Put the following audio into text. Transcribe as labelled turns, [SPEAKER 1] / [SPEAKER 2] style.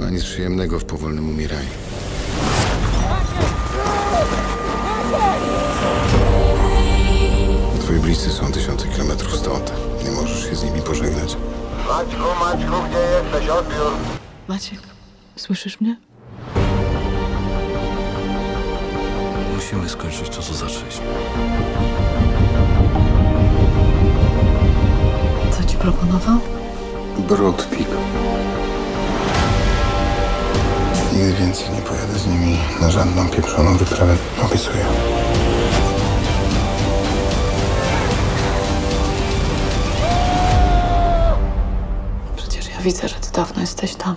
[SPEAKER 1] Nie ma nic przyjemnego w powolnym umieraniu. Twoi bliscy są tysiące kilometrów stąd. Nie możesz się z nimi pożegnać.
[SPEAKER 2] Maćku, Maćku, gdzie jesteś? Odbiór.
[SPEAKER 3] Maciek, słyszysz mnie?
[SPEAKER 4] Musimy skończyć to, co zaczęliśmy.
[SPEAKER 3] Co ci proponował?
[SPEAKER 1] Broad Peak. Nigdy więcej nie pojadę z nimi na żadną pieprzoną wyprawę. Obiecuję.
[SPEAKER 3] Przecież ja widzę, że ty dawno jesteś tam.